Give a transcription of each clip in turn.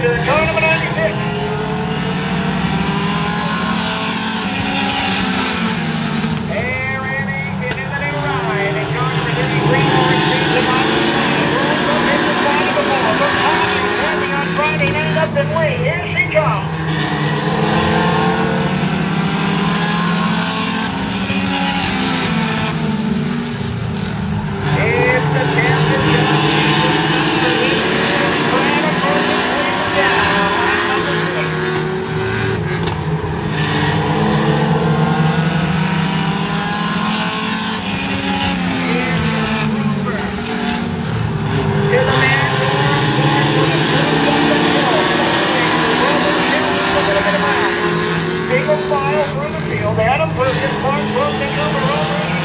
Take it. from the field. Adam Perkins, Mark Wilson, Cooper Rover,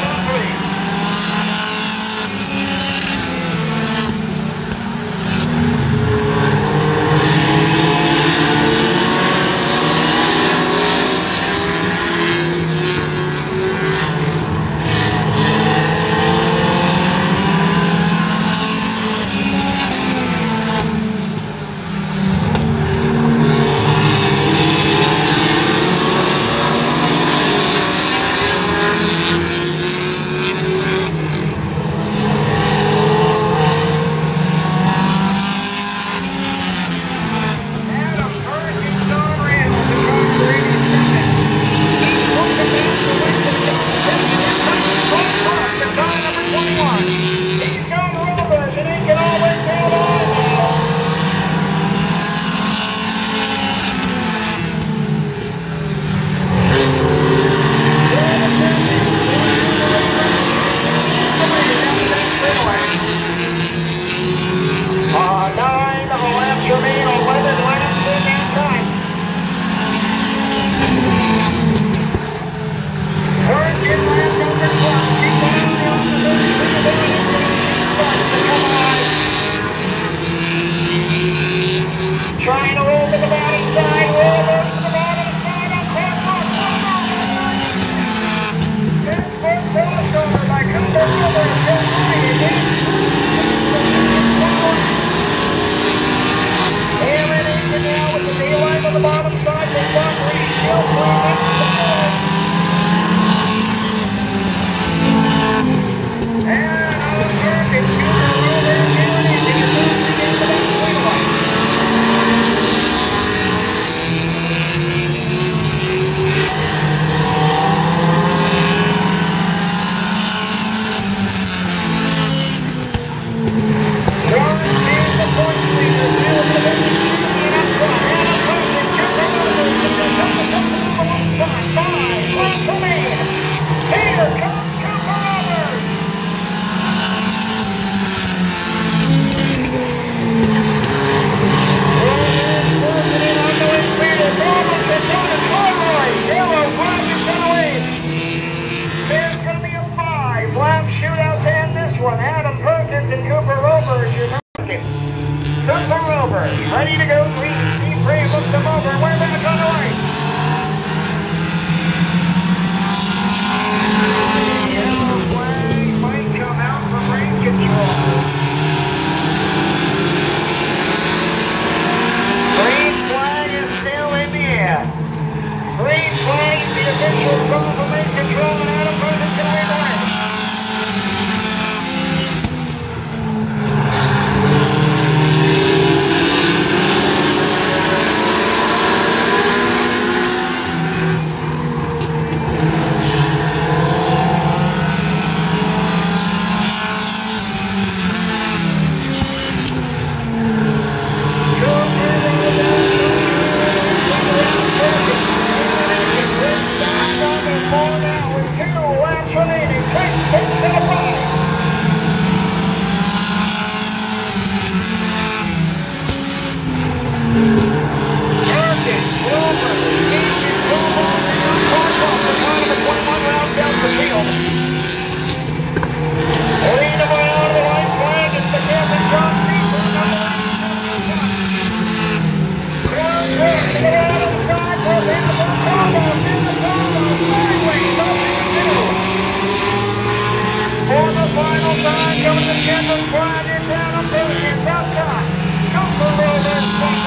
on Adam Perkins and Cooper Rovers. Your Perkins. Cooper Rovers, ready to go. Please, Steve Ray looks him over. We're back on the right. Green flag is the official call for main control and Adam Perkins can going Southside. Come for me,